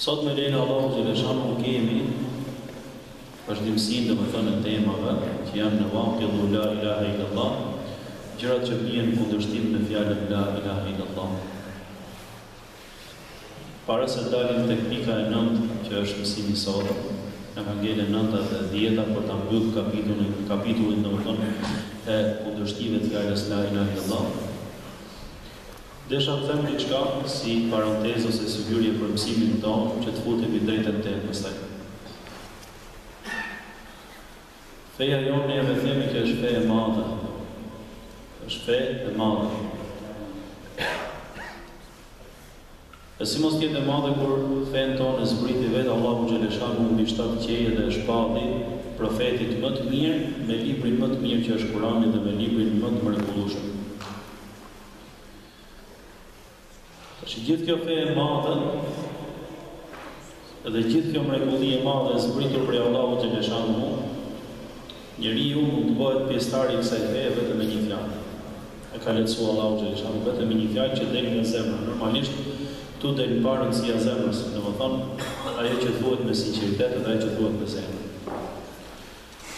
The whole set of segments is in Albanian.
Sot me lejen e Allahut xheleshanuhu kemi vazhdimësinë domethënë e temave që janë Newaqidu la ilahe illallah, gjërat që bien në kundërshtim me fjalën la ilahe illallah. Para se dalim tek pika e nëntë që është mësimi i sotëm, na ka ngel e nënta dhe e dhjeta për ta mbyll kapitullin, kapitullin domethënë e kundërshtimit të fjalës la ilahe illallah. Desha të them diçka si parantezë ose si hyrje për mësimin tonë që të futemi drejt e në temë pastaj. Feja jonë neve e themi që është fe e madhe, është fe e madhe. E si mos të jetë e madhe kur fenë tonë e zbriti vetë Allahu xheleshanuhu mbi shtatë qeje dhe e shpalli profetit më të mirë me librin më të mirë që është Kurani dhe me librin më të mrekullueshëm. Tashi gjithë kjo fe e madhe dhe gjithë kjo mrekulli e madhe e zbritur prej Allahut xheleshanuhu, njeriu mund të bëhet pjesëtar i kësaj feje vetëm me një fjalë. E ka lehtësu Allahu xheleshanuhu, vetëm me një fjalë që del me zemër. Normalisht, këtu del rëndësia e zemrës, domethënë, ajo që thuhet me sinceritet dhe ajo që thuhet me zemër.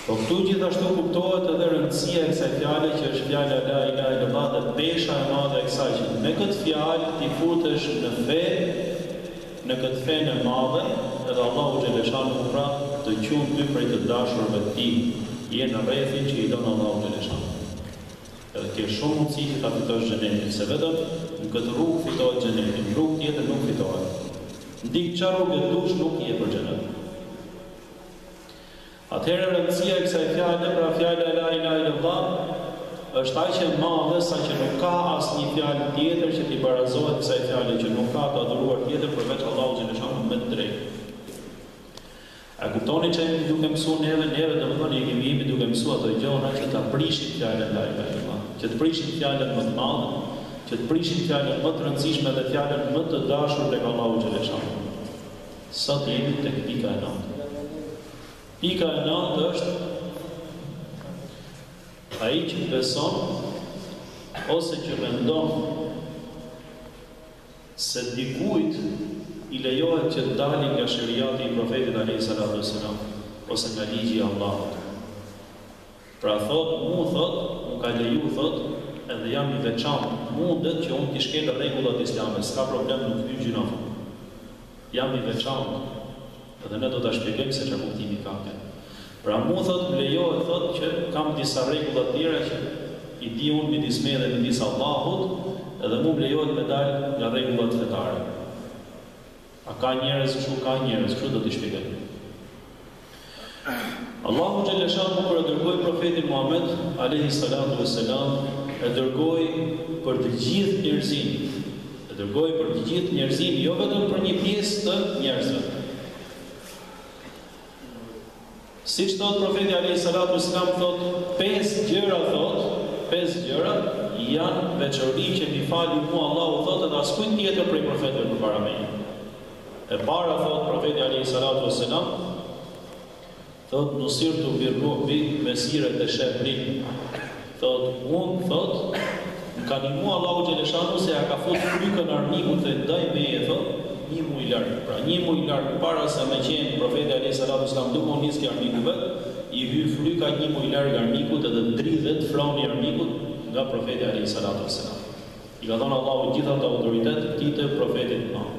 Po këtu gjithashtu kuptohet edhe rëndësia e kësaj fjale që është fjala la ilahe illallah dhe pesha e madhe e kësaj që me këtë fjalë ti futesh në fe në këtë fenë e madhe edhe Allahu xheleshanuhu pra të qun ty prej të dashurve të tij je në rrethin që i don Allahu xheleshanuhu edhe ke shumë mundësi që ta fitosh xhenetin se vetëm në këtë rrugë fitohet xheneti në rrugë tjetër nuk fitohet ndiq çfarë rruge dush nuk je për xhenet. Atëherë rëndësia e kësaj fjale, pra fjala La ilahe illallah, është aq e madhe saqë nuk ka asnjë fjalë tjetër që t'i barazohet kësaj fjale që nuk ka të adhuruar tjetër përveç Allahut xheleshanuhu me të drejtë. A kuptoni çka jemi duke mësuar neve? Neve domethënë i kemi jemi duke mësuar ato gjëra që ta prishin fjalën La ilahe illallah, që të prishin fjalën më të madhe, që të prishin fjalën më të rëndësishme dhe fjalën më të dashur tek Allahu xheleshanuhu. Sot jemi tek pika e nëntë. Pika e nëntë është ai që beson ose që mendon se dikujt i lejohet që të dali nga sheriati i Profetit alejhi salatu vesselam ose nga ligji i Allahut. Pra thotë mu thotë mu ka leju thotë edhe jam i veçantë mundet që unë t'i shkel rregullat islame s'ka problem nuk hyn gjynah thotë jam i veçantë edhe ne do ta shpjegojmë se ça kuptimi ka kjo pra mu thotë më lejohet thotë që kam disa rregulla tjera që i di unë midis meje dhe midis Allahut edhe mu më lejohet me dalë nga rregullat fetare. A ka njerëz kështu ka njerëz kështu do ti shpjegoj. Allahu xhelle shanuhu kur e dërgoi profetin Muhammed alaihi salatu vesselam e dërgoi për të gjithë njerëzinë. E dërgoi për të gjithë njerëzinë, jo vetëm për një pjesë të njerëzve. Siç thotë Profeti alejhi salatu ue selam thotë, pesë gjëra thotë, pesë gjëra janë veçori që m'i fali mua Allahu thotë edhe askujt tjetër prej profetëve përpara meje. E para thotë Profeti alejhi salatu ue selam thotë nusirtu bir-ru'bi mesirete shehrin. Thotë, Unë, thotë, më ka ndihmu Allahu Xheleshanu se ja ka fut frykën armikut ndaj meje, thotë, një muj larg. Pra një muj larg para se me qenë Profeti Alejhi Salatu Selam duke u nis ka armiku vet, i hy fryka një muj larg armikut edhe dridhet froni i armikut nga Profeti Alejhi Salatu Veselam. I ka dhënë Allahu gjithë atë autoritet këtij Profetit të Madh.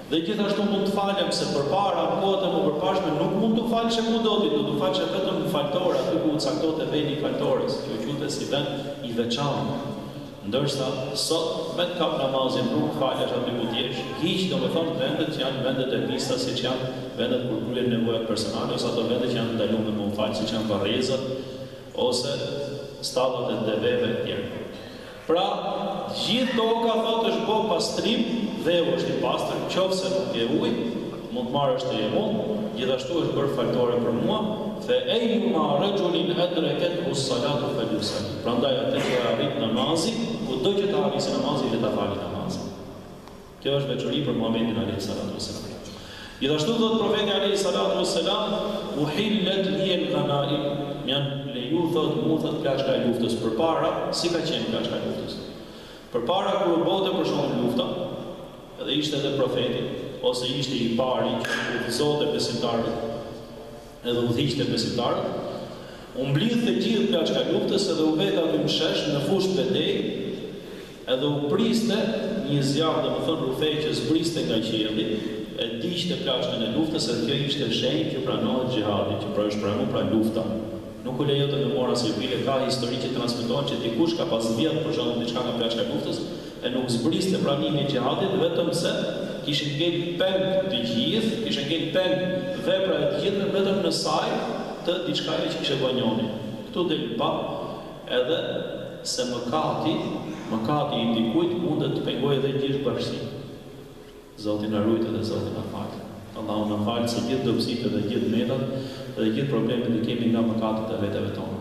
Dhe gjithashtu mund të falem se përpara në kohët e mëpërparshme nuk mund t'u falëshe ku do ti, do t'u falëshe vetëm në faltore aty ku u caktonte vendi i faltores, që u quhte si vend i veçantë. Ndërsa, sot, me të kap namazi mun falesh aty ku t'jesh, hiq domethënë vendet që janë vendet e pista siç janë vendet ku kryhen nevojat personale ose ato vende që janë të ndalume me u falë siç janë varrezat ose stallat e deveve etj. Pra gjithë toka thotë është bo pastrim dheu është i pastër në qoftë se nuk ke ujë mund të marrësh tejemum gjithashtu është bërë faltore për mua fe ejuma rexhulin edrekethus-salatu felyusalli prandaj atë që e arrit namazi kudo që të arrisi namazi le ta fali namazin. Kjo është veçori për Muhamedin alejhi salatu ves selam. Gjithashtu thotë Profeti alejhi salatu ves selam, Uhillet lije l'ghanaim, më janë leju thotë mu thotë plaçka e luftës, përpara si ka qenë plaçka e luftës? Përpara kur u bote për shembull lufta, dhe ishte edhe Profeti, ose ishte i pari që i udhëzonte besimtarët, Edhe udhëhiqte besimtarët, u mblidhte gjithë plaçka e luftës edhe u vete aty në shesh, në fushëbetejë, edhe u priste një zjarr, domethënë rrufej që zbriste nga qielli, e digjte plaçkën e luftës edhe kjo ishte shenjë që pranohet xhihadi, që pra është pranu pra lufta, nuk u lejote të morrej, bile, ka histori që transmetohen që dikush ka pas vjedh për shembull diçka nga plaçka e luftës, E nuk zbriste pranimi i xhihadit vetëm se kishin ngel peng të gjithë, kishte ngel peng vepra e të gjithëve vetëm në saj të diçkaje që kishte ba njoni. Këtu del në pah edhe se mëkati, mëkati i dikujt mundet të pengojë edhe gjithë bashkësinë. Zoti na rujt edhe Zoti na fal. Allahu na fal se gjithë dobësitë dhe gjithë metat dhe gjithë problemet i kemi nga mëkatet e veteve tona.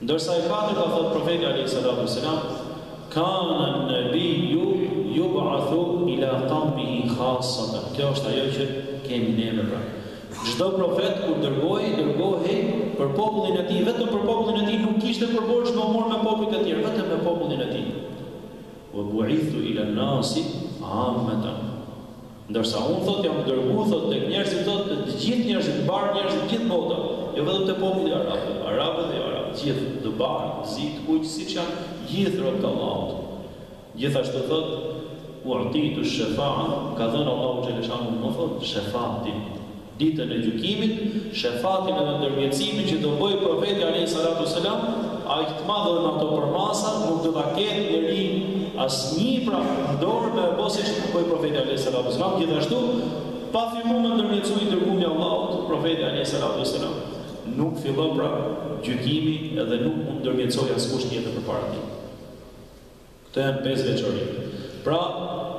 Ndërsa e katërta ka thënë Profeti alejhi salatu ves selam, Kana an-nabiyyu yub'athu ila qaumihi khassatan, kjo është ajo që kemi neve pra, çdo profet kur dërgohej, dërgohej për popullin e tij, vetëm për popullin e tij, nuk kishte pse të merrej me popujt e tjerë, vetëm me popullin e tij. Wa bu'ithtu ila an-nasi 'ammatan. Ndërsa unë thotë jam dërgu thotë tek njerëzit thotë te të gjithë njerëzit të mbarë njerëzit gjithë bota jo vetëm te populli arab arabët dhe jo arabët gjithë të bardhë të zi të kuq siç janë gjithë robt Allahut gjithashtu thotë u'titu shefa'ah më ka dhënë Allahu xhelle shanuhu më thotë shefa'atin Ditën e Gjykimit, shefatin e ndërmjetësimit që do bëjë Profeti alejhi salatu ue selam, aq të madhe dhe me ato përmasa, nuk do ta ketë njeri asnji pra do me e bo siç do bëjë Profeti alejhi salatu ue selam, gjithashtu, pa fillu me ndërmjetësu i Dërgumi i Allahut, Profeti alejhi salatu ue selam, nuk fillon pra Gjykimi edhe nuk mund të ndërmjetësojë askush tjetër përpara tij. Këto janë pesë veçori. Pra,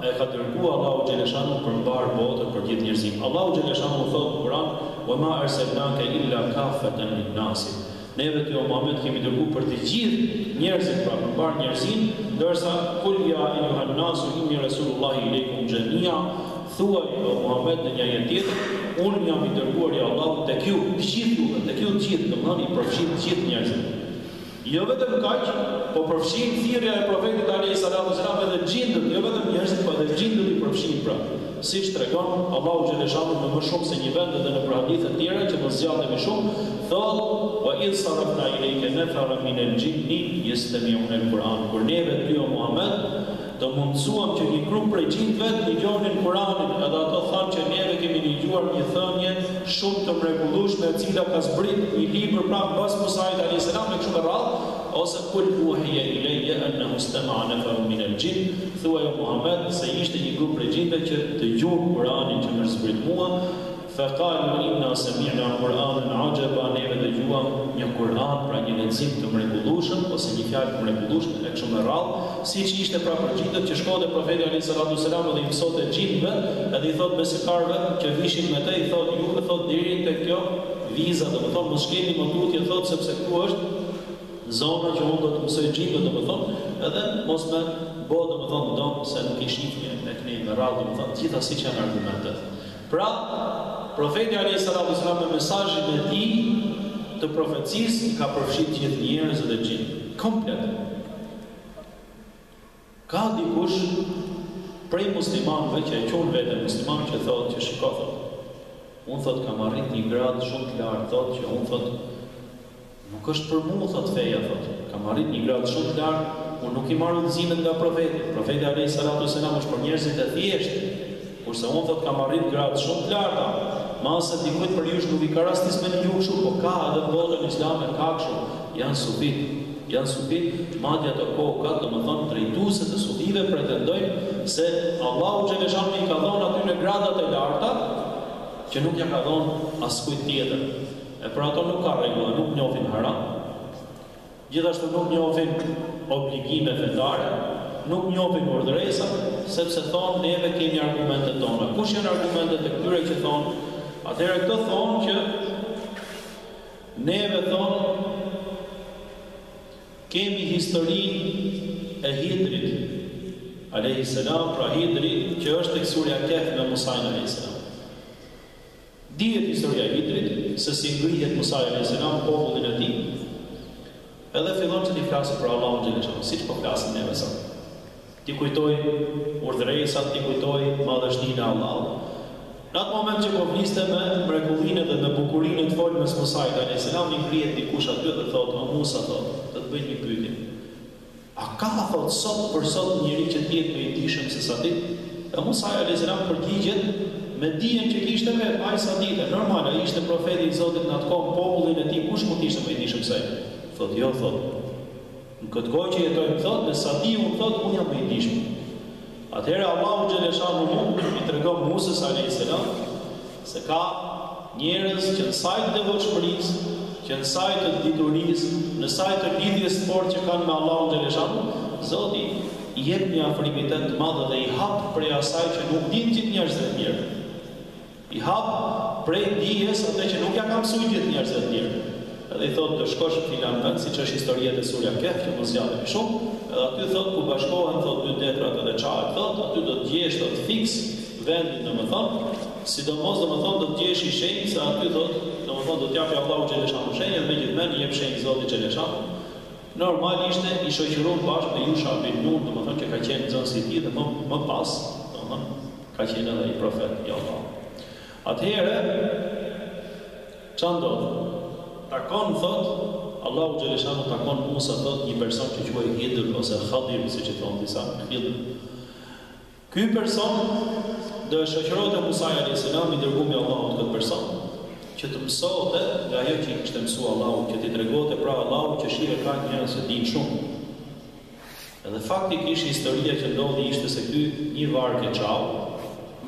e ka dërguar Allahu xhelle shanuhu për mbarë botën, për gjithë njerëzimin. Allahu xhelle shanuhu thotë në Kur'an, "Wa ma arsalnake illa kaffatan lin-nasi", Neve ty o Muhamed të kemi dërguar për të gjithë njerëzit, pra për mbarë njerëzinë, ndërsa, "Kul ja eyyuhan-nasu inni rasulullahi ilejkum xhemia", Thuaj o Muhamed në një ajet tjetër, Unë jam i dërguari i Allahut tek ju, të gjithë juve, tek ju të gjithë, domethënë i përfshin të gjithë njerëzit. Jo vetëm kaq, po përfshin thirrja e Profetit alejhi salatu ves selam edhe xhindët, jo vetëm njerëzit, po edhe xhindët i përfshin pra, siç tregon Allahu xhelle shanuhu në më shumë se një vend edhe nëpër hadithe të tjera që mos zgjatemi shumë, thotë, Wa idh sarafna ilejke nafaran minel xhinni jestemi'unel Kur'an, kur neve ty o Muhamed, Të mundësuam që një grup prej xhinëve të dëgjonin Kuranin edhe ato thanë që neve kemi dëgjuar një thënie shumë të mrekullueshme e cila ka zbritë një libër pra mbas Musait alejhi selam e kështu me radhë ose kul uhije ilejje ennehu stema'a neferun minel xhin thuaj o Muhamed se ishte një grup prej xhinëve që dëgjuan Kuranin që më është zbritë mua Fe kalu inna semi'na Kur'anen a'jeba neve dëgjuam një Kur'an pra një lexim të mrekullueshëm ose një fjalë të mrekullueshme e kështu me radhë siç ishte pra për xhindet që shkonte profeti alejhi salatu ue selam edhe i mësonte xhinve edhe i thotë besimtarëve që vishin me të i thotë juve thotë deri tek kjo viza domethënë mos shkoni më tutje thotë sepse këtu është zona që unë do të mësoj xhinve domethënë edhe mos me bo domethënë dom se nuk i shihni e kështu me radhë domethënë gjitha siç janë argumentet Pra, Profeti alejhi salatu ves selam me mesazhin e tij të profecisë i ka përfshi të gjithë njerëzit dhe xhinët, komplet. Ka dikush prej muslimanëve që e quan veten musliman që thotë që shiko thotë, unë thotë kam arrit një gradë shumë të lartë thotë që unë thotë, Nuk është për mua, thotë feja, thotë, kam arrit një gradë shumë të lartë, unë nuk i marr udhëzimet nga profeti, profeti alejhi salatu selam është për njerëzit e thjeshtë, kurse unë thotë kam arrit grada shumë të larta, mbase dikujt prej jush nuk i ka rastis me ndëgju kështu, po ka edhe në botën islame ka kështu, janë sufi, janë sufi, madje ato kokat, domethënë drejtuesit e sufive pretendojnë se Allahu xheleshanu i ka dhënë atyre gradat e larta që nuk ja ka dhënë askujt tjetër. E për ato nuk ka rregulla, nuk njohin haram, gjithashtu nuk njohin obligime fetare, nuk njohin urdhresa, sepse thonë neve kemi argumentet tona. Kush janë argumentet e këtyre që thonë? Atëherë këto thonë që neve thonë kemi historinë e Hidrit alejhi selam, pra Hidri që është tek surja Kehf me Musain alejhi selam. Dihet historia e Hidrit, se si ngrihet Musai alejhi selam në popullin e tij edhe fillon që t'i flasë për Allahun xheleshanuhu, siç po flasim neve sot. T'i kujtojë urdhëresat, t'i kujtojë madhështinë e Allahut. Në atë moment që po fliste me mrekullinë dhe me bukurinë e të folmes Musait alejhi selam, i ngrihet dikush aty dhe thotë, O Musa, thotë, do të bëj një pyetje. A ka thotë sot për sot njeri që të jetë më i dijshëm se sa ti? E Musai alejhi selam përgjigjet me dijen që kishte me aq sa dinte, normal, ai ishte profeti i Zotit në atë kohë, popullin e tij kush mund të ishte më i dijshëm se ai? Thotë jo, thotë, në këtë kohë që jetojmë, thotë, me sa di unë, thotë, unë jam më i dijshmi. Atëherë Allahu xheleshanuhu i tregon Musës alejhi selam, Se ka njerëz që në sajë të devotshmërisë, që në sajë të diturisë, në sajë të lidhjes së fortë që kanë me Allahun xheleshanu, Zoti i jep një afrimitet të madh dhe i hap prej asaj që nuk dinë gjithë njerëzve të tjerë. I hap prej dijes atë që nuk ia ka mësue gjithë njerëzve të tjerë. Edhe i thotë do shkosh në filan vend siç është historia te surja Kehf që mos e zgjasim shumë, edhe aty thotë ku bashkohen thotë dy detrat edhe çahet thotë aty do të gjesh thotë fiks vendin domethënë sidomos domethënë do të gjesh një shenjë se aty thotë domethënë do të japi Allahu xheleshanu shenjë edhe me gjithmend jep shenjë Zoti xheleshanu normal ishte i shoqëruar bashkë me Jusha bin Nun domethënë që ka qenë nxënës i tij dhe më më pas domethënë ka qenë edhe ai profet i Allahut atëherë Ça ndodh? Takon thotë, Allahu xheleshanu takon Musa thotë një person që quhej Hidr ose Khadir siç i thonë disa, Hidr. Ky person do e shoqëronte Musai alejhiselam i dërguemi i Allahut këtë person që të mësote nga ajo që i kishte mësua Allahu që t'i tregote pra Allahu që shihe ka njerëz që dijnë shumë. Dhe faktikisht historia që ndodhi ishte se ky një varkë e çau,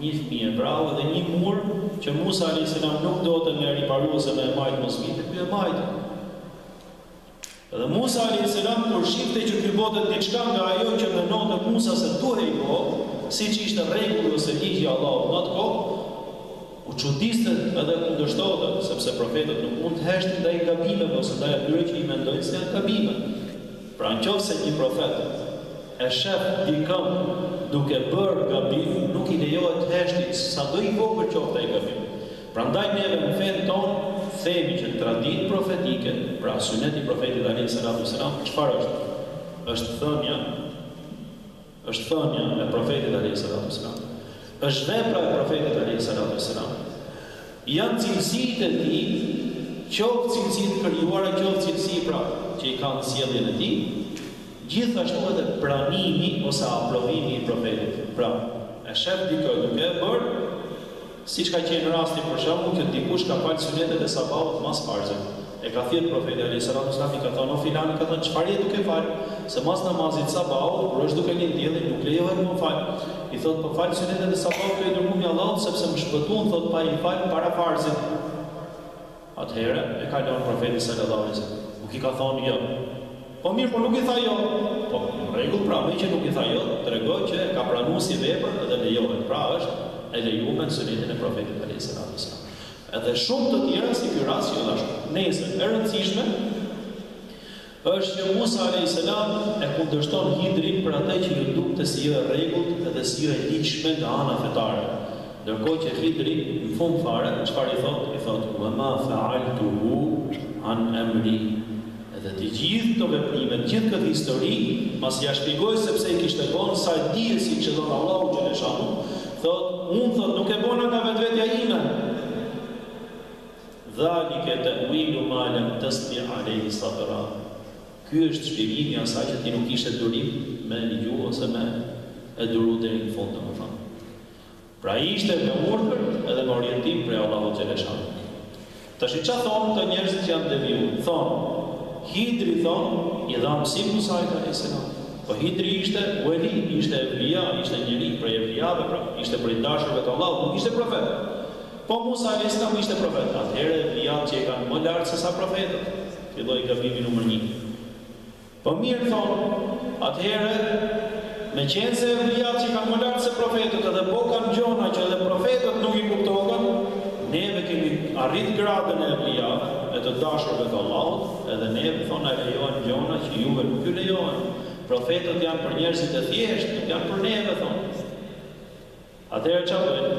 një fëmijë e vrau dhe një mur që Musa alejhi selam nuk donte me e riparu ose me e majtë mos binte, ky e majti. Dhe Musa alejhi selam kur shifte që ky bonte diçka nga ajo që menonte Musa se duhej bo, siç ishte rregulli ose ligji i Allahut në atë kohë, u çuditte edhe kundërshtonte, sepse profetët nuk mund të heshtin ndaj gabimeve ose ndaj atyre që i mendojnë se janë gabime. Pra nëqofse një profet e shef dikën duke bërë gabim nuk i lejohet të heshti sado i vogël qoftë ai gabim. Prandaj neve në fenë tonë themi që traditë profetike, pra sunet i profetit alejhi selatu selam çfarë është? Është thonja, Është thonja e Profetit alejhi salatu ves selam. Është vepra e Profetit alejhi salatu ves selam. Janë cilësitë e tij, qoftë cilësi të krijuara, qoftë cilësi pra që i ka në sjelljen e tij, gjithashtu edhe pranimi ose aprovimi i Profetit. Pra, e shef dikë duke e bërë, Siç ka qenë rasti, për shembull, që dikush ka falë synetet e sabahut mas farzit. E ka thirrë Profeti alejhi salatu ve selam i ka thonë, O filan, ka thonë, çfarë je duke falë? Se mas namazit sabahut, kur është duke lind dielli, nuk lejohet me u falë. I thotë, Po fal synetet e sabahut, o i dërguar i Allahut, sepse më shpëtuan, thotë, pa i falë para farzit. Atëherë, e ka lënë Profeti sallallahu alejhi ve sellem. Nuk i ka thonë jo. Po mirë, po nuk i tha jo. Po, në rregull, pra me që nuk i tha jo, tregon që e ka pranu si vepër dhe lejohet. Pra është e lejume në Sunetin e Profetit alejhi selatu ve selam. Edhe shumë të tjera si ky rast gjithashtu. Nejse, e rëndësishme Është që Musa alejhi selam e kundërshton Hidrin për atë që iu dukte si jo e rregullt dhe si jo e ligjshme nga ana fetare, ndërkohë që Hidri në fund fare çfarë i thotë, i thotë, Wa ma fa'altuhu an amri, Dhe të gjithë këto veprime, të gjithë këtë histori, pasi ia shpjegoi se pse i kishte bo, në saje dijes që i dhon Allahu xheleshanuhu, thotë, Unë, thotë, nuk e bona nga vetvetja ime. Dhalike ta'wilu ma lem testi' alejhi sabra, Ky është shpjegimi i asaj që ti nuk kishe durim me e dëgju ose me e duru deri në fund, domethënë, pra ai ishte me urdhër edhe me orientim prej Allahut xheleshanuhu. Tashi ça thonë këto njerëzit që janë deviju? Thonë, Hidri thonë, i dha mësim Musait alejhis-selam. Po Hidri ishte weli, ishte evlija, ishte njeri prej evlijave, pra ishte prej të dashurve të Allahut, nuk ishte profet. Po Musa alejhi selam ishte profet, atëherë evlijatë që e kanë më lart se sa profetët, filloi gabimi numër një. Po mirë thonë, atëherë, meqenëse evlijatë që kanë më lart se profetët edhe po kanë gjona që edhe profetët nuk i kuptokan, neve kemi arrit gradën e evlijave, e të dashurve të Allahut, edhe neve thonë na lejohen gjona që juve nuk ju lejohen, profetët janë për njerëzit e thjeshtë, nuk janë për neve thonë. Atëherë ça bëjnë?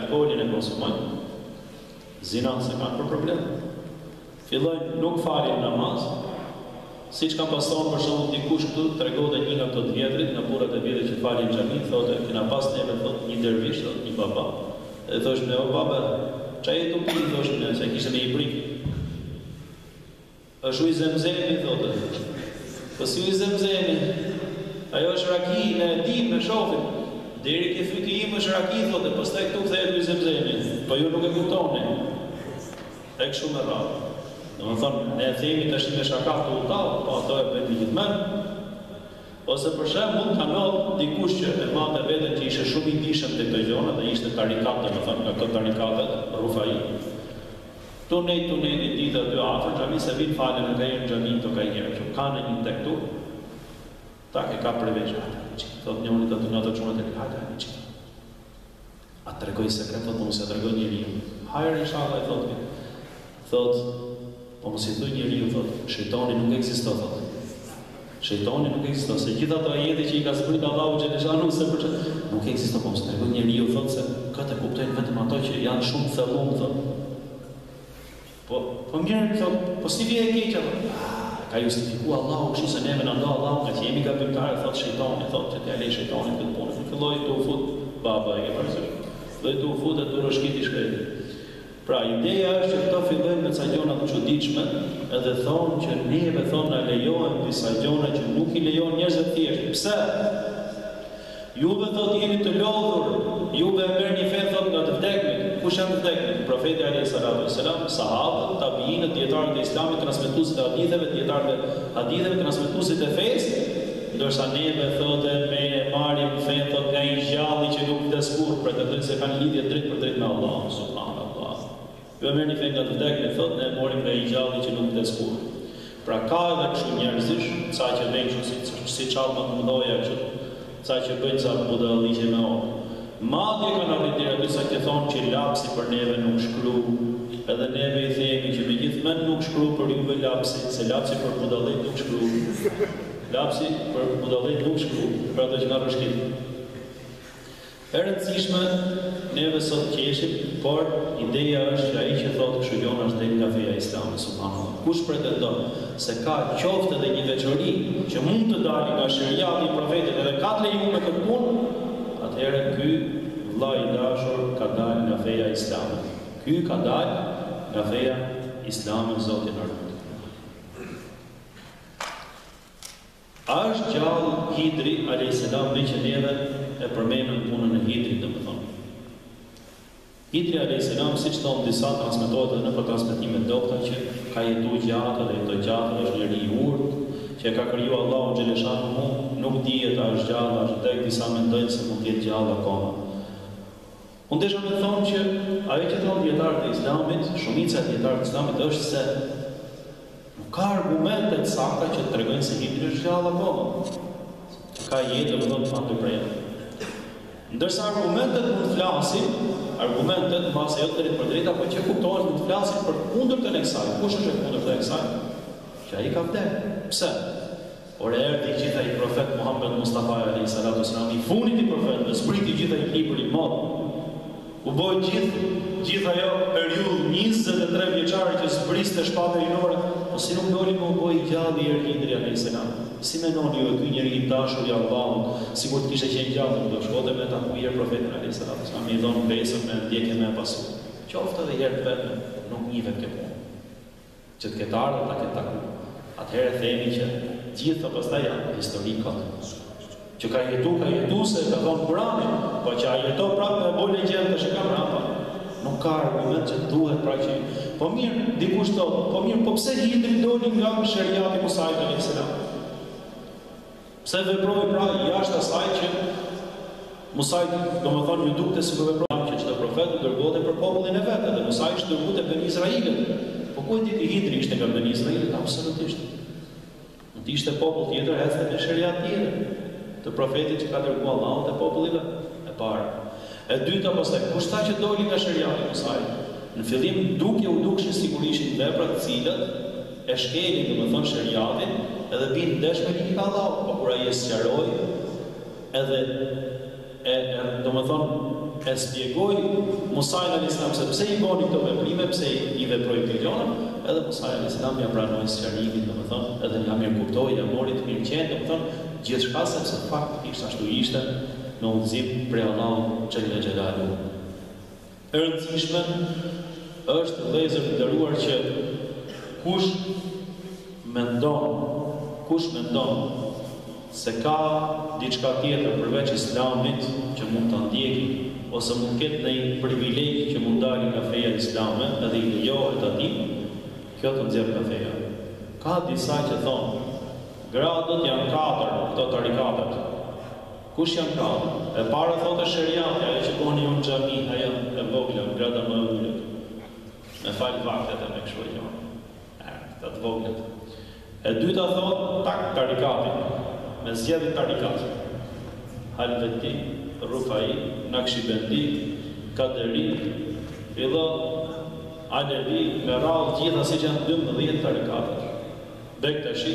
Alkoolin e konsumojnë? Zinanë s'e kanë për problem? Fillojnë nuk falin namaz? Siç kam pas thonë për shembull dikush këtu tregote një nga këto të vjetrit, nga burrat e vjetër që falen në xhami, thote kena pas neve thotë një dervish thotë një baba dhe i thoshim ne o baba ça je tu pi i thoshim ne se kishte me i pi. Është ujë zemzemi thotë ai. Po si ujë zemzemi? Ajo është raki, ne e dimë, e shohim. Deri ke fyti im është raki thotë, pastaj këtu kthehet ujë zemzemi. Po ju nuk e kuptoni. E kështu me radhë. Domethënë, ne e themi tash me shaka tu u tallë, po ato e bëjnë gjithmend. Ose për shembull, ka ndodhur dikush që e mate veten që ishte shumë i dijshëm te këto gjona dhe ishte tarikat, domethënë nga këto tarikatet, Rufai, Tu nejt tu nejt një ditë aty afër xhamisë se vin falen nganjëherë në xhami këto kajherë këtu kanë një teqe ktu ta ke kap prej veç hajde avit thot njoni të aty nga ato çunat e tij hajde avit ta tregoj një sekret thot po mos ja tregoj njeriu hajre ishalla i thom po thot po mos i thuj njeriu thot shejtani nuk ekziston thot Shejtani nuk ekziston, se gjithë ato ajete që i ka zbrit Allahu xhele xhelaluhu se për çë, nuk ekziston, po mos i thuj njeriu thotë se këtë e kuptojnë vetëm ato që janë shumë thellum thotë. Po, po mirë thotë, po si vje e keqja thotë, ah, ka justifiku Allahu kështu se neve na do Allahu ka që jemi gabimtarë, thotë shejtani, thotë që t'ja lej shejtanit këtë punë, filloi të u fut baba, e ke parasysh? Filloi të u fut e të rrëshqit i shkreti. Pra ideja është që këto fillojnë me ca gjona të çuditshme edhe thonë që neve thonë na lejohen disa gjona që nuk i lejohen njerëzve të thjeshtë. Pse? Juve thotë jeni të lodhur, juve e merrni fenë thotë nga të vdeknit. Kush janë të vdeknit? Profeti alejhi salatu ves selam, sahabët, tabiinët, dijetarët e Islamit, transmetuesit e haditheve, dijetarët e haditheve, transmetuesit e fesë, ndërsa neve thotë ne e marrim fenë thotë nga i gjalli që nuk vdes kurrë, pretendojnë se kanë lidhje drejtpërdrejtë me Allahun. Subhanallahu. Ju e merrni fenë nga të vdekurit thotë ne e morim nga i gjalli që nuk vdes kurrë. Pra ka edhe kështu njerëzish, ca që vejnë kështu si ca si çapa të mëdhoja kështu, ca që bëjnë ca budalliqe me okë. Madje kanë arrit deri aty sa të thonë që lapsi për neve nuk shkru, edhe neve i themi që me gjithë mend nuk shkru për juve lapsi, se lapsi për budallët nuk shkru. Lapsi për budallët nuk shkru, për ato që kanë rrëshqit. E rëndësishme, neve sot qeshim, por ideja është që ai që thotë kështu gjona është del nga feja islame, subhanallah. Kush pretendon se ka qoftë edhe një veçori që mund të dalë nga sheriati i Profetit edhe ka të lejuar këtë punë, atëherë ky vëlla i dashur ka dalë nga feja islame. Ky ka dalë nga feja islame, Zoti na ruajt. A është gjallë Hidri alejselam meqë neve e përmenëm punën e Hidrit domethënë Hidri alejselam siç thonë disa transmetohet dhe nëpër transmetime të dobëta që ka jetu gjatë dhe jeton gjatë është njeri i urtë që e ka kriju Allahu xheleshanuhu nuk dihet a është gjallë a është vdekë disa mendojnë se mund të jetë gjallë akoma Unë desha me thonë që ajo që thonë dijetarët e Islamit, shumica e dijetarëve të Islamit është se nuk ka argumente të sakta që të tregojnë se Hidri është gjallë akoma, se ka jetu domethënë pa ndërprerje. Ndërsa argumentet mund të flasin, argumentet mbase jo të drejtpërdrejta apo që kuptohet mund të flasin për të kundërtën e kësaj. Kush është e kundërta e kësaj? Që ai ka vdekur. Pse? Por erdhi gjithë ai profet Muhamed Mustafaj alejhi salatu o selam i funit i profetëve zbriti gjithë ai libër i madh u bë gjithë gjithë ajo periudhë njëzet e tre vjeçare që zbriste shpallja hyjnore po si nuk doli me u bo i gjallë i herë Hidri alejhi selam si menoni ju e ky njeri i dashur i Allahut sikur të kishte qenë gjallë nuk do shkonte me e taku i herë profetin alejhi salatu o selam me i dhënë besën me e ndjek e me e pasu qoftë edhe i herë të vetme nuk njihet kjo punë. Që të ketë ardhur ta ketë taku. Atëherë themi që gjithë pastaj janë histori kot. Që ka jetu ka jetu se e ka thonë Kurani, po që a jeton prap me bo legjend tash e ka mbrapa, nuk ka argument që duhet pra që Po mirë, dikush thotë, po mirë, po pse Hidri doli nga sheriati i Musait alejhi selam? Pse veproi pra jashtë asaj që Musait, domethënë iu dukte sikur veproi çdo profet u dërgote për popullin e vet, edhe Musai është dërguar te Beni Israilët, po ku e di ti Hidri ishte nga Beni Israilët, absolutisht, mund të ishte popull tjetër ecte me sheriat tjetër, të profetit që ka dërguar Allahu te populli i vet, e para, e dyta pastaj kush tha që doli nga sheriati i Musait, në fillim dukje u dukshin sikur ishin vepra të cilat, E shkelin domethënë sheriatin edhe bin ndesh me ligjin e Allahut, po kur ai e sqaroi edhe e domethënë e spjegoi Musait alejhi selam se pse i boni këto veprime, pse i veproi këto gjona, edhe Musai alejhi selam ia pranoi sqarimin domethënë edhe ia mirëkuptoi, ia mori të mirëqenë domethënë gjithçka sepse faktikisht ashtu ishte me udhëzim prej Allahut xhelle xhelaluhu. E rëndësishme është vëllezër të nderuar që kush mendon, kush mendon se ka diçka tjetër përveç Islamit që mund ta ndjekë ose mund të ketë ndonjë privilegj që mund të dalë nga feja Islame edhe i lejohet atij, kjo të nxjerr nga feja. Ka disa që thonë, gradët janë katër, këto tarikatet. Kush janë katër? E para thote sheriati ajo që boni ju në xhami, ajo e vogla, grada më e ulët me fal vaktet e me kshu e gjona e këta të voglat e dyta thot tak tarikati me zgjedh një tarikat halveti rufai nakshibendi kaderi fillo alevi me radhë gjitha siç janë dymbëdhjetë tarikatet bektashi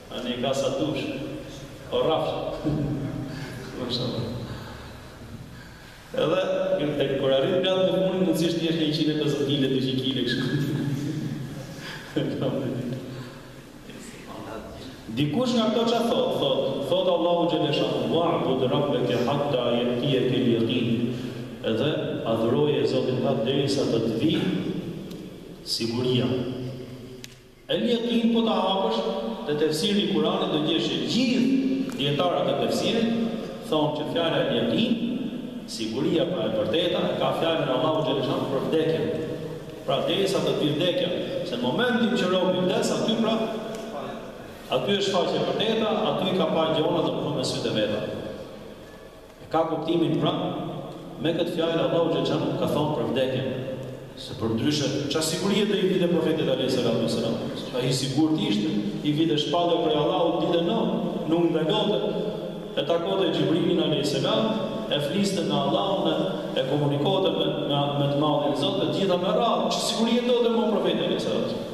Ë ne ka sa dush O rrafsh Mashallah Edhe kur arrin gradën e funit mund të jesh një 150 kg 200 kg kështu Dikush nga këto që thot, thot, thot Allahu Xheleshanuhu, wa'bud rabbeke hatta je'tijekel jekin, edhe adhuroje Zotin tat derisa të të vi, siguria. El jekin po ta hapësh te tefsiri i Kuranit do gjesh që gjithë dijetarët e tefsirit thonë që fjala el jekin siguria pra e vërteta e ka fjalën Allahu xhaleshanu për vdekjen pra derisa të vijë vdekja se në momentin që robi vdes aty pra aty është e vërteta aty i ka pa gjonat domethënë me sytë e veta. E ka kuptimin pra? Me këtë fjalë Allahu xheleshanuhu ka thënë për vdekjen, se përndryshe ça sigurie do i vinte Profetit alejhi selatu ue selam? Ai i sigurt ishte, i vinte shpallja prej Allahut ditë e natë, nuk ndalonte, e takonte Xhibrilin alejhi selam, e fliste me Allahun dhe e komunikonte me me të Madhin Zot, të gjitha me radhë, ç'sigurie donte më Profeti alejhi selatu ue selam?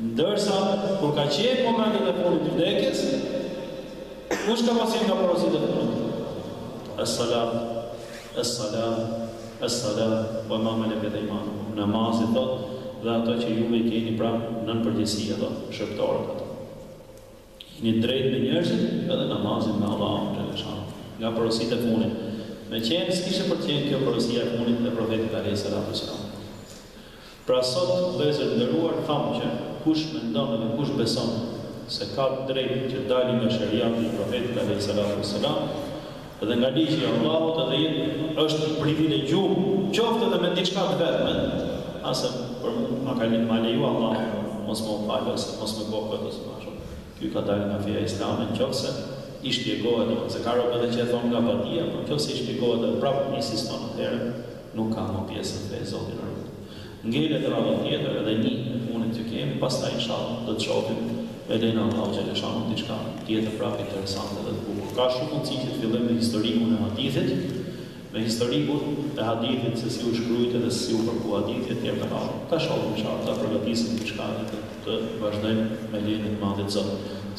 Ndërsa, kur ka qenë momentet e fundit të vdekjes, kush ka pas qenë nga porositë e fundit? Es-salah, es-salah, es-salah, wa ma malakat aymanukum, namazi, thotë, dhe ato që juve i keni pranë nën përgjegjësi, ato shërbëtorët ato. Jini të drejtë me njerëzit edhe namazin me Allahun xhelle xhelalu nga porositë e funit me qenë s'kishte për të qenë kjo porosia e funit e profetit alejhi selat u selam pra sot vëllezër të nderuar themi që kush mendon edhe kush beson se ka të drejtë që dali nga sheriati i profetit alejhi selat u selam Dhe nga ligji i Allahut edhe që është i privilegjum, qoftë edhe me diçka të vetme, ose për mu ma ka le, ma ka leju Allahu mos me u fal ose mos me bo këtë ose me ashtu. Ky ka dalë nga feja islame në qoftë se i shpjegohet edhe se ka rob edhe që e thon nga padija, por në qoftë se i shpjegohet edhe prapë insiston atëherë nuk ka më pjesë në fe Zoti na ruaj. Ngelet radha tjetër edhe nji e fundit që kemi pastaj inshallah do të shohim me lejen e Allahut xheleshanuhu diçka tjetër prapë interesante dhe të bukur ka shumë mundësi që të fillojmë me historikun e hadithit me historikun e hadithit se si u shkrujt edhe se si u kërku hadithi e tjerë me radhë ta shohim inshallah ta përgatisim diçka dhe të, të vazhdojmë me lejen e të madhit Zot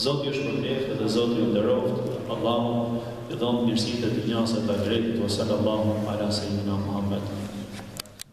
Zoti ju shpërbleftë dhe Zoti ju nderoftë Allahu ju dhëntë mirësitë e dynjasë e të ahiretit wa sallallahu ala sejjidina Muhammed